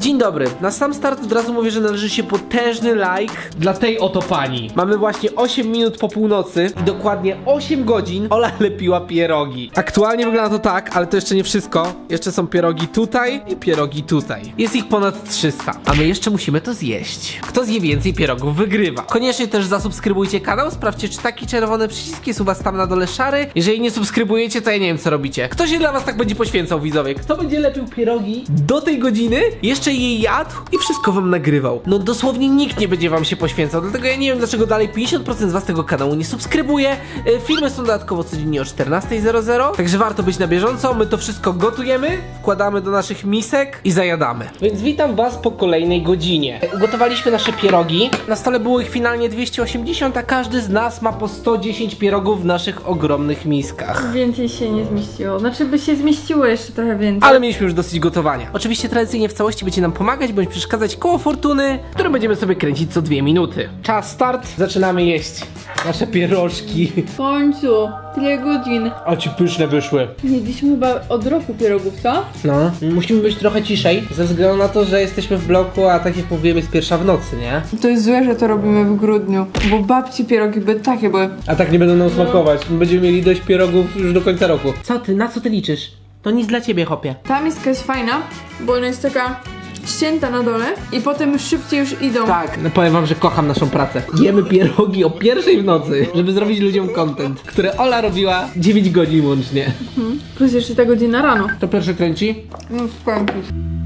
Dzień dobry. Na sam start od razu mówię, że należy się potężny like dla tej oto pani. Mamy właśnie 8 minut po północy i dokładnie 8 godzin Ola lepiła pierogi. Aktualnie wygląda to tak, ale to jeszcze nie wszystko. Jeszcze są pierogi tutaj i pierogi tutaj. Jest ich ponad 300, a my jeszcze musimy to zjeść. Kto zje więcej pierogów, wygrywa. Koniecznie też zasubskrybujcie kanał, sprawdźcie, czy taki czerwony przycisk jest u was tam na dole szary. Jeżeli nie subskrybujecie, to ja nie wiem, co robicie. Kto się dla was tak będzie poświęcał, widzowie? Kto będzie lepił pierogi do tej godziny, jeszcze jej jadł i wszystko wam nagrywał? No dosłownie nikt nie będzie wam się poświęcał, dlatego ja nie wiem, dlaczego dalej 50% z was tego kanału nie subskrybuje. E, Filmy są dodatkowo codziennie o 14.00, także warto być na bieżąco. My to wszystko gotujemy, wkładamy do naszych misek i zajadamy. Więc witam was po kolejnej godzinie. Ugotowaliśmy nasze pierogi. Na stole było ich finalnie 280, a każdy z nas ma po 110 pierogów w naszych ogromnych miskach. Więcej się nie zmieściło. Znaczy by się zmieściło jeszcze trochę więcej. Ale mieliśmy już dosyć gotowania. Oczywiście tradycyjnie w całości będzie nam pomagać bądź przeszkadzać koło fortuny, które będziemy sobie kręcić co dwie minuty. Czas start, zaczynamy jeść nasze pierożki. W końcu, tyle godzin. O ci pyszne wyszły. Jedliśmy chyba od roku pierogów, co? No, musimy być trochę ciszej, ze względu na to, że jesteśmy w bloku, a tak jak mówiłem jest pierwsza w nocy, nie? To jest złe, że to robimy w grudniu, bo babci pierogi by takie były. A tak nie będą nam smakować. Będziemy mieli dość pierogów już do końca roku. Co ty, na co ty liczysz? To nic dla ciebie, chopie. Ta miska jest fajna, bo ona jest taka ścięta na dole i potem szybciej już idą. Tak, no powiem wam, że kocham naszą pracę. Jemy pierogi o pierwszej w nocy, żeby zrobić ludziom content, które Ola robiła 9 godzin łącznie. Plus jeszcze ta godzina rano. To pierwszy kręci? No w końcu.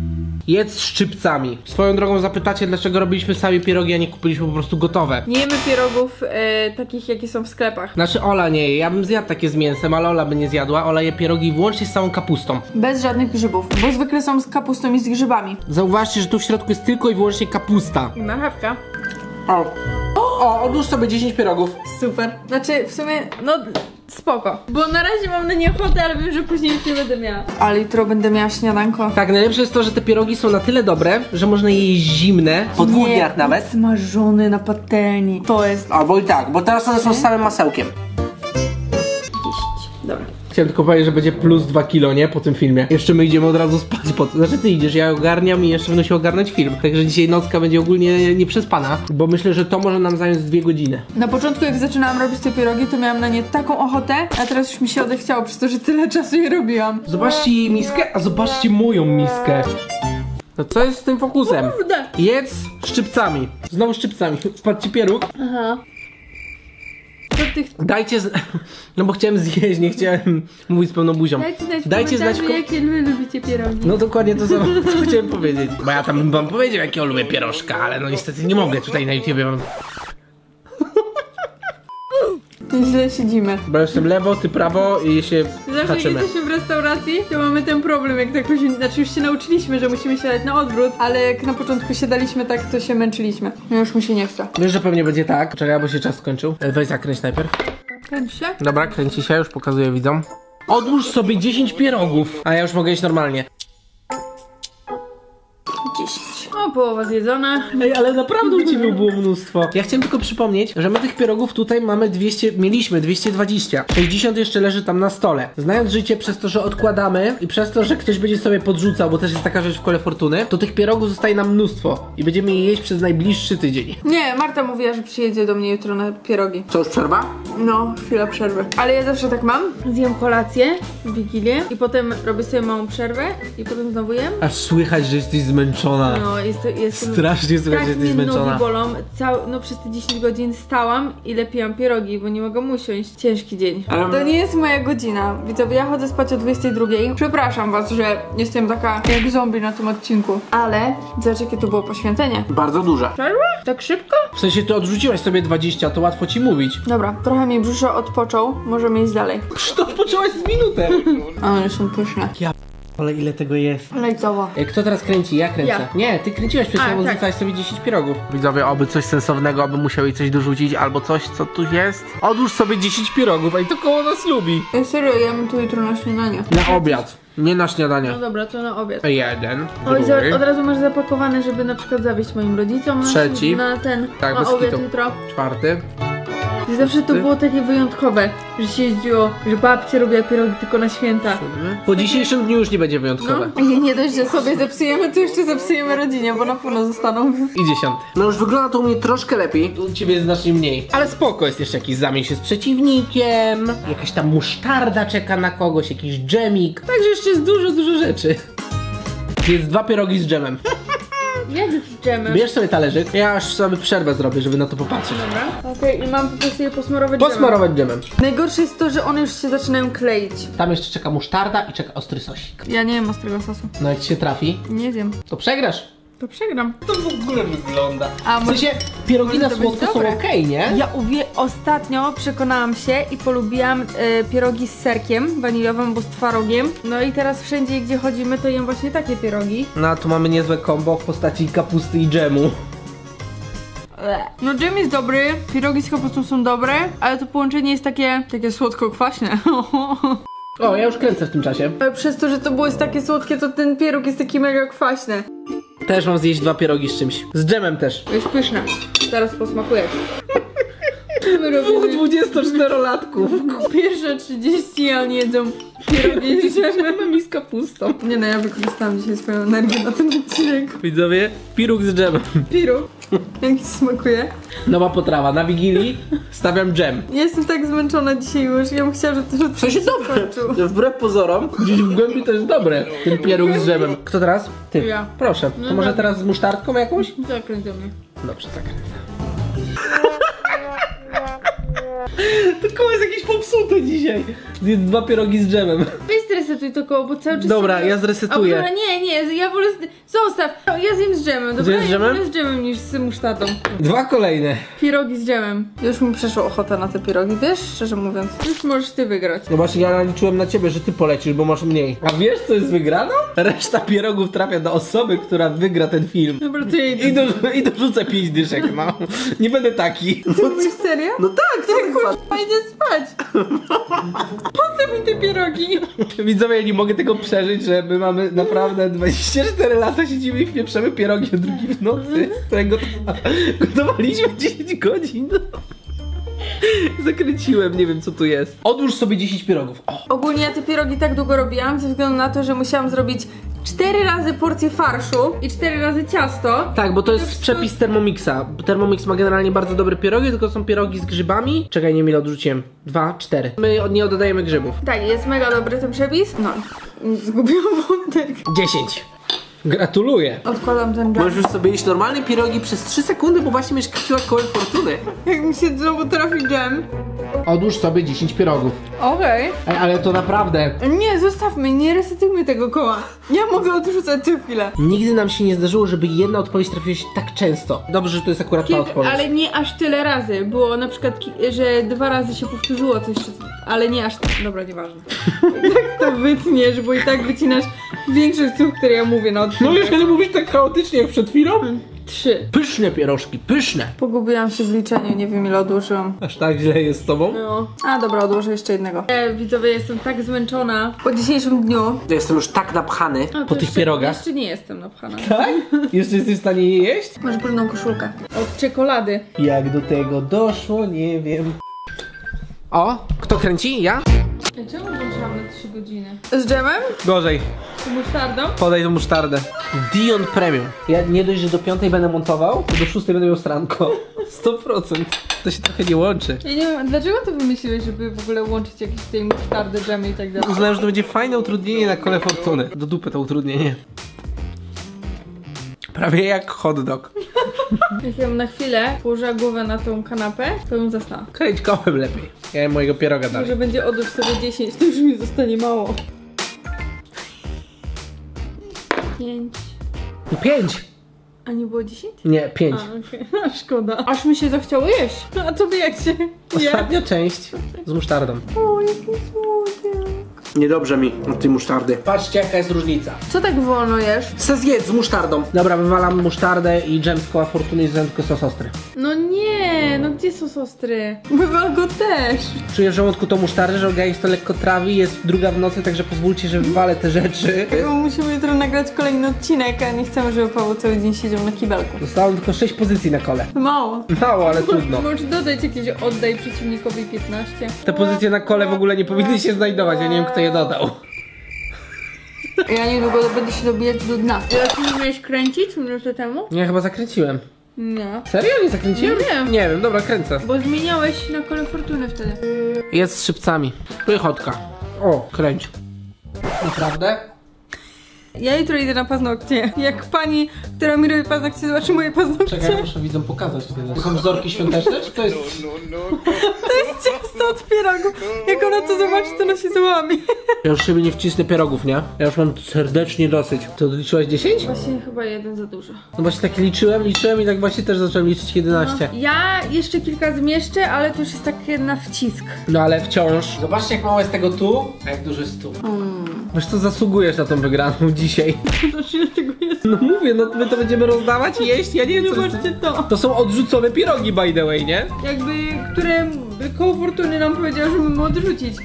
Jedz z szczypcami. Swoją drogą zapytacie, dlaczego robiliśmy sami pierogi, a nie kupiliśmy po prostu gotowe. Nie jemy pierogów e, takich, jakie są w sklepach. Znaczy Ola nie je, ja bym zjadł takie z mięsem, ale Ola by nie zjadła. Ola je pierogi wyłącznie z całą kapustą. Bez żadnych grzybów, bo zwykle są z kapustą i z grzybami. Zauważcie, że tu w środku jest tylko i wyłącznie kapusta. I marchewka. O, o odłóż sobie 10 pierogów. Super. Znaczy, w sumie, no spoko. Bo na razie mam na nie ochotę, ale wiem, że później już nie będę miała. Ale jutro będę miała śniadanko. Tak, najlepsze jest to, że te pierogi są na tyle dobre, że można je jeść zimne, po dwóch dniach nawet. Smażony na patelni. To jest Albo i tak, bo teraz one są z samym masełkiem. Chciałem tylko powiedzieć, że będzie plus 2 kilo, nie? Po tym filmie. Jeszcze my idziemy od razu spać po. Znaczy ty idziesz, ja ogarniam i jeszcze będę się ogarnąć film. Także dzisiaj nocka będzie ogólnie nieprzespana, bo myślę, że to może nam zająć dwie godziny. Na początku jak zaczynałam robić te pierogi, to miałam na nie taką ochotę, a teraz już mi się odechciało przez to, że tyle czasu je robiłam. Zobaczcie jej miskę, a zobaczcie moją miskę. No co jest z tym fokusem? Jedz szczypcami. Znowu szczypcami. Spadł ci pieróg. Aha. Co ty chcesz? Dajcie z... No bo chciałem zjeść, nie chciałem mówić z pełną buzią. Dajcie znać Dajcie znać w jakie wy lubicie pierogi. No dokładnie to, co co chciałem powiedzieć. Bo ja tam bym wam powiedział, jakiego lubię pierożka, ale no niestety nie mogę tutaj na YouTubie wam... Źle siedzimy. Bo jestem lewo, ty prawo i się Zawsze jak haczymy. jesteśmy w restauracji, to mamy ten problem, jak tak później, znaczy już się nauczyliśmy, że musimy siadać na odwrót, ale jak na początku siadaliśmy tak, to się męczyliśmy. No już mi się nie chce. Wiesz, że pewnie będzie tak. Czekaj, bo się czas skończył. E, Weź zakręć najpierw. Kręć się? Dobra, kręci się, już pokazuję widzom. Odłóż sobie 10 pierogów, a ja już mogę jeść normalnie. Połowa zjedzona. Ej, ale naprawdę u ciebie było mnóstwo. Ja chciałem tylko przypomnieć, że my tych pierogów tutaj mamy 200, mieliśmy 220. 60 jeszcze leży tam na stole. Znając życie przez to, że odkładamy i przez to, że ktoś będzie sobie podrzucał, bo też jest taka rzecz w kole fortuny, to tych pierogów zostaje nam mnóstwo i będziemy je jeść przez najbliższy tydzień. Nie, Marta mówiła, że przyjedzie do mnie jutro na pierogi. Co, już przerwa? No, chwila przerwy. Ale ja zawsze tak mam. Zjem kolację, wigilię i potem robię sobie małą przerwę i potem znowu jem. Aż słychać, że jesteś zmęczona. No, jest, jestem... Strasznie słychać, Tak jesteś mnie zmęczona. nogi bolą. Cał, no przez te 10 godzin stałam i lepiłam pierogi, bo nie mogę usiąść. Ciężki dzień. Ale- To nie jest moja godzina. Widzowie, ja chodzę spać o 22. Przepraszam was, że jestem taka jak zombie na tym odcinku. Ale zobacz jakie to było poświęcenie. Bardzo duże. Przerwa? Tak szybko? W sensie ty odrzuciłaś sobie 20, to łatwo ci mówić. Dobra, trochę mi brzusze odpoczął. Możemy iść dalej. Przecież to odpoczęłaś z minutę. A one są pyszne. Ale ile tego jest? Lejtowo. E, Kto teraz kręci? Ja kręcę. Ja. Nie, ty kręciłaś przed chwilą, tak. sobie 10 pirogów. Widzowie, oby coś sensownego, aby musiał jej coś dorzucić, albo coś, co tu jest. Odłóż sobie 10 pirogów, a i to koło nas lubi. Ja serio, jem tu jutro na śniadanie. Na obiad, nie na śniadanie. No dobra, to na obiad. Jeden, Oj, od razu masz zapakowane, żeby na przykład zawieźć moim rodzicom Trzeci. na ten Tak, na obiad kitu. jutro. Czwarty. I zawsze to było takie wyjątkowe, że się jeździło, że babcia robiła pierogi tylko na święta. Po dzisiejszym dniu już nie będzie wyjątkowe. No. I nie dość, że sobie zepsujemy, to jeszcze zepsujemy rodzinie, bo na pewno zostaną. I dziesiąty. No już wygląda to u mnie troszkę lepiej. U ciebie jest znacznie mniej. Ale spoko, jest jeszcze jakiś zamień się z przeciwnikiem. Jakaś tam musztarda czeka na kogoś, jakiś dżemik. Także jeszcze jest dużo, dużo rzeczy. Jest dwa pierogi z dżemem. Jak? Bierz sobie talerzyk. Ja aż sobie przerwę zrobię, żeby na to popatrzeć. Dobra. Okej, i mam po prostu je posmarować. Posmarować dżemem. Najgorsze jest to, że one już się zaczynają kleić. Tam jeszcze czeka musztarda i czeka ostry sosik. Ja nie wiem ostrego sosu. No jak ci się trafi, Nie wiem. to przegrasz. To przegram. To w ogóle wygląda. A W może- sensie pierogi na może to być słodko są dobre. okej, nie? Ja uwie... ostatnio przekonałam się i polubiłam e, pierogi z serkiem waniliowym, bo z twarogiem. No i teraz wszędzie, gdzie chodzimy, to jem właśnie takie pierogi. No a tu mamy niezłe kombo w postaci kapusty i dżemu. No dżem jest dobry, pierogi z kapustą są dobre, ale to połączenie jest takie, takie słodko-kwaśne. O, ja już kręcę w tym czasie. Ale przez to, że to było jest takie słodkie, to ten pieróg jest taki mega kwaśny. Też mam zjeść dwa pierogi z czymś. Z dżemem też. Jest pyszne. Teraz posmakuję. My Dwóch robimy 24-latków. pierwsze 30, a oni jedzą pierogi z i z kapustą. Nie no, ja wykorzystałam dzisiaj swoją energię na ten odcinek. Widzowie, piruk z dżemem. Piruk. Jak ci smakuje? Nowa potrawa. Na Wigilii stawiam dżem. Ja jestem tak zmęczona dzisiaj już. Ja bym chciała, żeby to żeby W sensie dobre. skończył. Wbrew pozorom, gdzieś w głębi to jest dobre. Ten pieróg z dżemem. Kto teraz? Ty. Ja. Proszę. To No może teraz z musztardką jakąś? Zakręcamy. Dobrze, zakręcę. To koło jest jakieś popsute dzisiaj. Dwa pierogi z dżemem. Weź zresetuj to koło, bo cały czas... Dobra, się- ja A, zresetuję. dobra, nie, nie, ja wolę... Z... Zostaw. Ja zjem z dżemem, dobra? Zjesz z dżemem? Ja wolę z dżemem niż z musztatą. Dwa kolejne. Pierogi z dżemem. Już mi przeszła ochota na te pierogi, wiesz? Szczerze mówiąc. Już możesz ty wygrać. No właśnie ja liczyłem na ciebie, że ty polecisz, bo masz mniej. A wiesz co jest wygraną? Reszta pierogów trafia do osoby, która wygra ten film. Dobra, to ja idę. I, do, I dorzucę pięć dyszek, no. Nie będę taki. Ty mówisz serio? No tak, co ty Kurwa, idę spać. Po co mi te pierogi? Widzowie, ja nie mogę tego przeżyć, że my mamy naprawdę 24 lata, siedzimy i pieprzemy pierogi o drugiej w nocy, które gotowa- gotowaliśmy 10 godzin. Zakręciłem, nie wiem co tu jest. Odłóż sobie 10 pierogów. O. Ogólnie ja te pierogi tak długo robiłam, ze względu na to, że musiałam zrobić cztery razy porcję farszu i cztery razy ciasto. Tak, bo to jest wszystko- przepis Thermomixa. Thermomix ma generalnie bardzo dobre pierogi, tylko są pierogi z grzybami. Czekaj, nie mile odrzuciłem. Dwa, cztery. My od- nie dodajemy grzybów. Tak, jest mega dobry ten przepis. No, zgubiłam wątek. 10. Gratuluję. Odkładam ten dżem. Możesz już sobie jeść normalne pierogi przez 3 sekundy, bo właśnie będziesz kręciła kołem fortuny. Jak mi się znowu trafi dżem. Odłóż sobie 10 pierogów. Okej. Ej, ale to naprawdę. Nie, zostawmy, nie resetujmy tego koła. Ja mogę odrzucać co chwilę. Nigdy nam się nie zdarzyło, żeby jedna odpowiedź trafiła się tak często. Dobrze, że to jest akurat ta odpowiedź. ale nie aż tyle razy. Było na przykład, ki- że dwa razy się powtórzyło coś, ale nie aż. Dobra, nieważne. I tak to wytniesz, bo i tak wycinasz większość słów, które ja mówię na No odcinek. jeżeli mówisz tak chaotycznie jak przed chwilą? Trzy. Pyszne pierożki, pyszne. Pogubiłam się w liczeniu, nie wiem ile odłożyłam. Aż tak źle jest z tobą? No. A dobra, odłożę jeszcze jednego. E, widzowie, jestem tak zmęczona. Po dzisiejszym dniu. Jestem już tak napchany A, po tych jeszcze, pierogach. Jeszcze nie jestem napchana. Tak? Jeszcze jesteś w stanie je jeść? Masz brudną koszulkę. Od czekolady. Jak do tego doszło, nie wiem. O, kto kręci? Ja? Czemu włączyłam na 3 godziny? Z dżemem? Gorzej. Z musztardą? Podaj tą musztardę. Dion Premium. Ja nie dość, że do piątej będę montował, to do szóstej będę miał stranko. 100%. To się trochę nie łączy. Ja nie wiem, dlaczego to wymyśliłeś, żeby w ogóle łączyć jakieś tej musztardy, dżemy i tak dalej? Uznałem, że to będzie fajne utrudnienie na kole fortuny. Do dupy to utrudnienie. Prawie jak hot dog. Jak ja bym na chwilę położyła głowę na tą kanapę, to bym zasnęła. Kręć kołem lepiej. Ja jem mojego pieroga dalej. Może będzie odłóż sobie 10, to już mi zostanie mało. 5. Pięć. A nie było 10? Nie, pięć. A, okej. Szkoda. Aż mi się zachciało jeść. A tobie jak się je? Ostatnia część z musztardą. O, jaki słodziak. Niedobrze mi od tej musztardy. Patrzcie jaka jest różnica. Co tak wolno jesz? Se zjedz z musztardą. Dobra, wywalam musztardę i dżem z koła fortuny i tylko sos ostry. No nie, no gdzie sos ostry? Wywal go też. Czuję w żołądku tą musztardę, że organizm to lekko trawi, jest druga w nocy, także pozwólcie, że wywalę te rzeczy. Bo musimy jutro nagrać kolejny odcinek, a nie chcemy, żeby Paweł cały dzień siedział na kibelku. Zostało tylko 6 pozycji na kole. Mało. Mało, ale trudno. Możesz dodać jakieś oddaj przeciwnikowi 15. Te pozycje na kole w ogóle nie powinny się znajdować, ja nie wiem kto je dodał. Ja niedługo będę się dobijać do dna. Jak nie umiałeś kręcić minutę temu? Nie, chyba zakręciłem. Nie. Serio? Nie zakręciłem? Nie. Nie wiem, dobra, kręcę. Bo zmieniałeś na kole fortuny wtedy. Jest z szybcami. Pychotka. O, kręć. Naprawdę? Ja jutro idę na paznokcie. Jak pani, która mi robi paznokcie, zobaczy moje paznokcie. Czekaj, muszę widzom pokazać wtedy. To są wzorki świąteczne, czy to jest... To jest ciasto od pierogów. Jak ona to zobaczy, to ona się załamie. Ja już sobie nie wcisnę pierogów, nie? Ja już mam serdecznie dosyć. To liczyłaś 10? Właśnie chyba jeden za dużo. No właśnie tak liczyłem, liczyłem i tak właśnie też zacząłem liczyć 11. Ja jeszcze kilka zmieszczę, ale to już jest takie na wcisk. No ale wciąż. Zobaczcie jak mało jest tego tu, a jak dużo jest tu. Wiesz co, zasługujesz na tą wygraną dzisiaj. Znaczy tego jest. No mówię, no my to będziemy rozdawać i jeść, ja nie wiem co jest. Zobaczcie to. To są odrzucone pierogi by the way, nie? Jakby, które koło fortuny nam powiedział, że mamy odrzucić.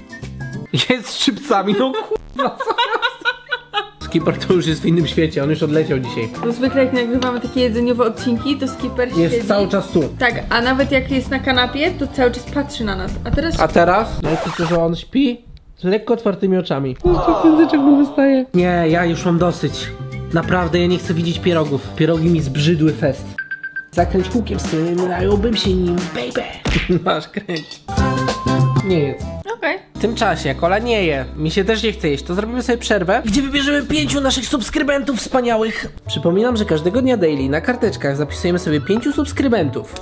Jest z szczypcami, no kurwa, co Skipper to już jest w innym świecie, on już odleciał dzisiaj. Bo zwykle jak nagrywamy takie jedzeniowe odcinki, to skipper siedzi. Jest cały czas tu. Tak, a nawet jak jest na kanapie, to cały czas patrzy na nas. A teraz A teraz? No i to, że on śpi z lekko otwartymi oczami. Jeszcze języczek mu wystaje. Nie, ja już mam dosyć. Naprawdę, ja nie chcę widzieć pierogów. Pierogi mi zbrzydły fest. Zakręć kółkiem, stymulałbym się nim, baby. Masz kręć. Nie jedz. Okej. W tym czasie, jak Ola nie je, mi się też nie chce jeść, to zrobimy sobie przerwę, gdzie wybierzemy pięciu naszych subskrybentów wspaniałych. Przypominam, że każdego dnia daily na karteczkach zapisujemy sobie pięciu subskrybentów.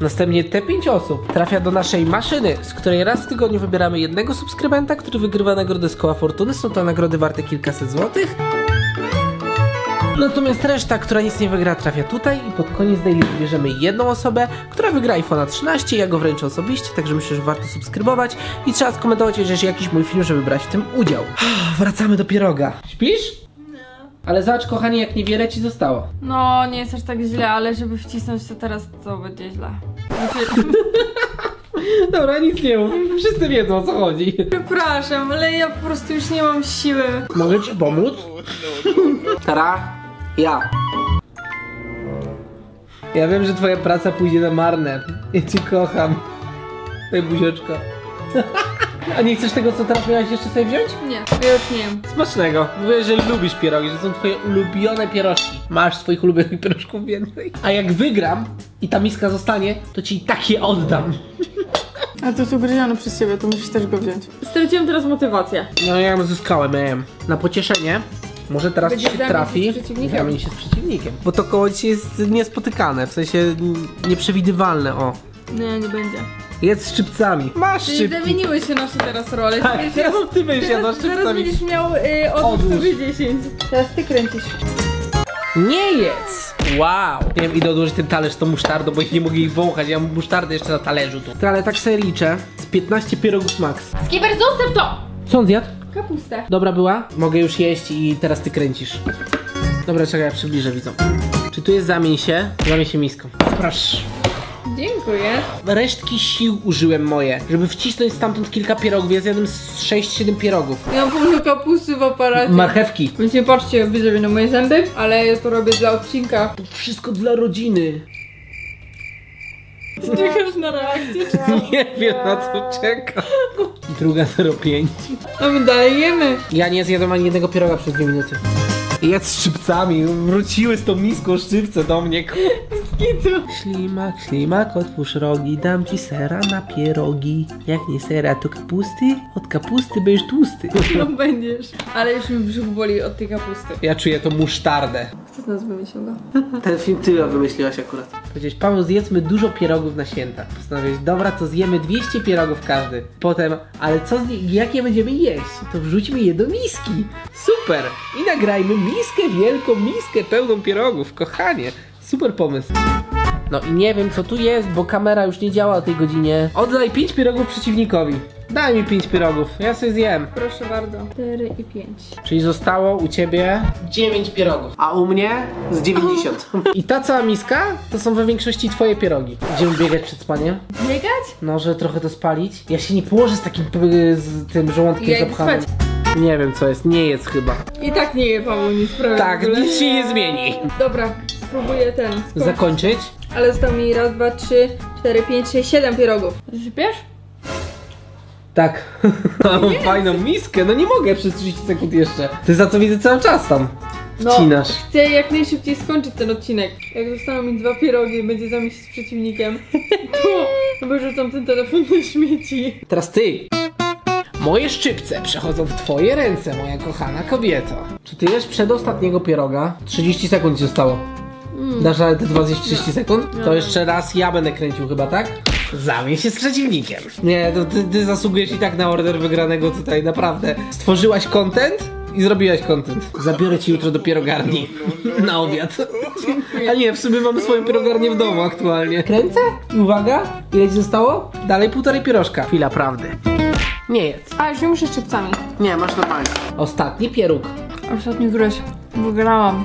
Następnie te pięć osób trafia do naszej maszyny, z której raz w tygodniu wybieramy jednego subskrybenta, który wygrywa nagrodę z koła fortuny. Są to nagrody warte kilkaset złotych. Natomiast reszta, która nic nie wygra, trafia tutaj i pod koniec daily wybierzemy jedną osobę, która wygra iPhone'a 13. Ja go wręczę osobiście, także myślę, że warto subskrybować i trzeba skomentować, jeżeli jakiś mój film, żeby brać w tym udział. Wracamy do pieroga. Śpisz? Ale zobacz, kochanie, jak niewiele ci zostało. No, nie jest aż tak źle, ale żeby wcisnąć to teraz, to będzie źle. Znaczy, Dobra, nic nie mów. Wszyscy wiedzą o co chodzi. przepraszam, ale ja po prostu już nie mam siły. Mogę ci pomóc? Tara, ja. Ja wiem, że twoja praca pójdzie na marne. Ja cię kocham. Ej, buzieczka. A nie chcesz tego, co teraz miałaś jeszcze sobie wziąć? Nie, ja już nie wiem. Smacznego. Mówię, że lubisz pierogi, że są twoje ulubione pierożki. Masz swoich ulubionych pierożków więcej. A jak wygram i ta miska zostanie, to ci takie oddam. A to jest ugryzione przez ciebie, to musisz też go wziąć. Straciłem teraz motywację. No ja zyskałem, miałem. Na pocieszenie. Może teraz Będziesz ci się trafi. się z przeciwnikiem. Zamień się z przeciwnikiem. Bo to koło ci jest niespotykane, w sensie nieprzewidywalne, o. Nie, nie będzie. Jest z szczypcami. Masz Czyli szczypki. zamieniły się nasze teraz role. Tak, Będziesz teraz miał- ty będziesz jadła teraz, teraz szczypcami. będziesz miał y, Odłóż. sobie 10. Teraz ty kręcisz. Nie jedz! Wow! Nie wiem, idę odłożyć ten talerz z tą musztardą, bo ich nie mogę ich wąchać. Ja mam musztardę jeszcze na talerzu tu. Ale tak sobie liczę. Z 15 pierogów max. Skipper, zostaw to! Co on zjadł? Kapustę. Dobra była? Mogę już jeść i teraz ty kręcisz. Dobra, czekaj, ja przybliżę widzą. Czy tu jest zamień się? Zamień się miską. Proszę. Dziękuję. Resztki sił użyłem moje, żeby wcisnąć stamtąd kilka pierogów. Ja zjadłem z 6-7 pierogów. Ja mam pełno kapusty w aparacie. Marchewki. Więc nie patrzcie widzowie na moje zęby, ale ja to robię dla odcinka. To wszystko dla rodziny. Ty czekasz na reakcję, czy co? Nie wiem na co czekam. Druga 05. A my dalej jemy. Ja nie zjadłem ani jednego pieroga przez dwie minuty. Jedz z szczypcami, wróciły z tą miską szczypce do mnie. Kitu. Ślimak, ślimak, otwórz rogi, dam ci sera na pierogi. Jak nie sera, to kapusty, od kapusty będziesz tłusty. No będziesz. Ale już mi brzuch boli od tej kapusty. Ja czuję tą musztardę. Kto z nas wymyślił go? Ten film ty wymyśliłaś akurat. Powiedziałeś, Paweł, zjedzmy dużo pierogów na święta. Postanowiłeś, dobra, to zjemy 200 pierogów każdy. Potem, ale co, z nie- jakie będziemy jeść? To wrzućmy je do miski. Super! I nagrajmy miskę wielką, miskę pełną pierogów. Kochanie, super pomysł. No i nie wiem co tu jest, bo kamera już nie działa o tej godzinie. Oddaj 5 pierogów przeciwnikowi. Daj mi 5 pierogów, ja sobie zjem. Proszę bardzo. 4 i 5. Czyli zostało u ciebie 9 pierogów, a u mnie z 90. I ta cała miska to są we większości twoje pierogi. Idziemy biegać przed spaniem? Biegać? No, żeby trochę to spalić. Ja się nie położę z takim z tym żołądkiem Ja zapchanym. Nie wiem co jest, nie jest chyba. I tak nie je Paweł nic prawie Tak, nic się nie zmieni. Dobra, spróbuję ten. skończyć. Zakończyć? Ale zostało mi raz, dwa, trzy, cztery, pięć, sześć, siedem pierogów. Sypiesz? Tak. Mam fajną miskę, no nie mogę przez 30 sekund jeszcze. Ty za to widzę cały czas tam. No, Wcinasz. chcę jak najszybciej skończyć ten odcinek. Jak zostaną mi dwa pierogi i będzie zamiast z przeciwnikiem, to wyrzucam ten telefon na śmieci. Teraz ty. Moje szczypce przechodzą w twoje ręce, moja kochana kobieto. Czy ty jesz przedostatniego pieroga? 30 sekund ci zostało. Dasz radę te 30 sekund? To jeszcze raz ja będę kręcił chyba, tak? Zamień się z przeciwnikiem. Nie, to ty, ty zasługujesz i tak na order wygranego tutaj, naprawdę. Stworzyłaś content i zrobiłaś content. Zabiorę ci jutro do pierogarni na obiad. A nie, w sumie mam swoją pierogarnię w domu aktualnie. Kręcę? Uwaga, ile ci zostało? Dalej półtorej pierożka. Chwila prawdy. Nie jedz. A, już nie muszę szczypcami. Nie, masz normalnie. Ostatni pieróg. Ostatni któryś. Wygrałam.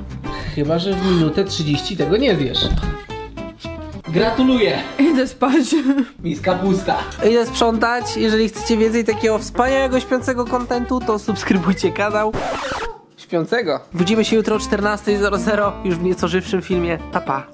Chyba, że w minutę 30 tego nie zjesz. Gratuluję! Idę spać. Miska pusta. Idę sprzątać. Jeżeli chcecie więcej takiego wspaniałego śpiącego kontentu, to subskrybujcie kanał. Śpiącego. Budzimy się jutro o 14.00 już w nieco żywszym filmie. Pa, pa.